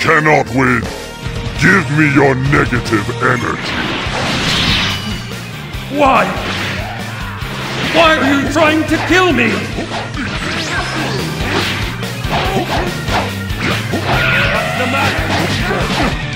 cannot win. Give me your negative energy. Why? Why are you trying to kill me? What's the matter?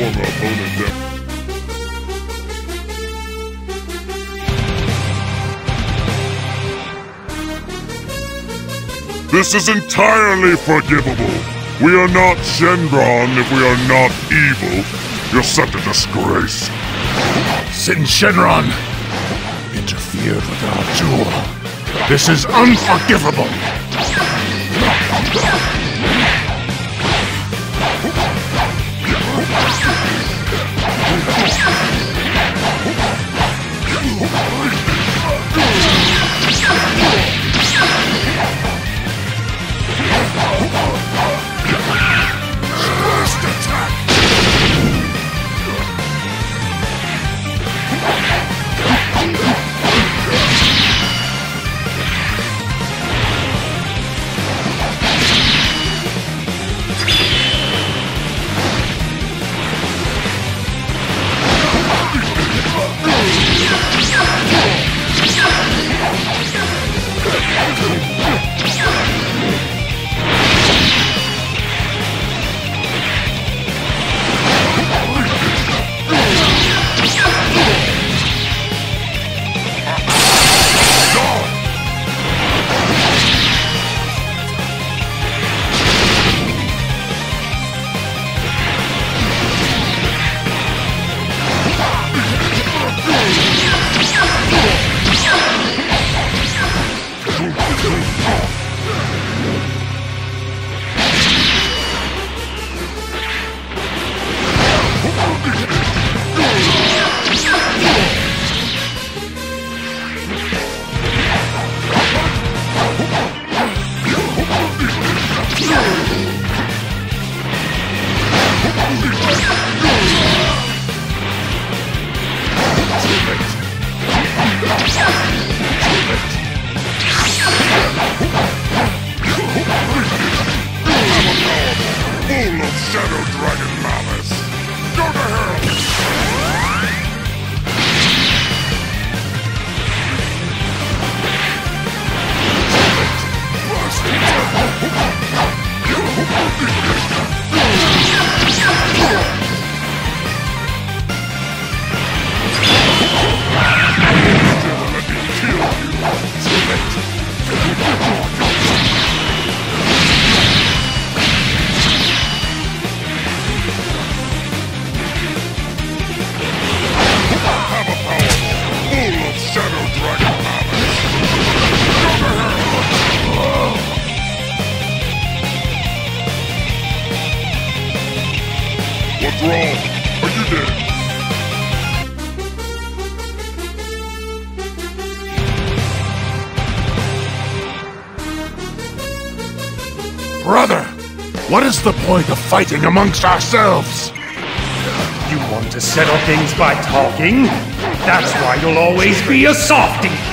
Opponent. This is entirely forgivable. We are not Shenron if we are not evil. You're such a disgrace. Sin Shenron interfered with our duel. This is unforgivable. Full Shadow Dragon wrong. You? Brother, what is the point of fighting amongst ourselves? You want to settle things by talking? That's why you'll always be a softie!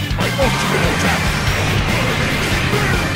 my ultimate little!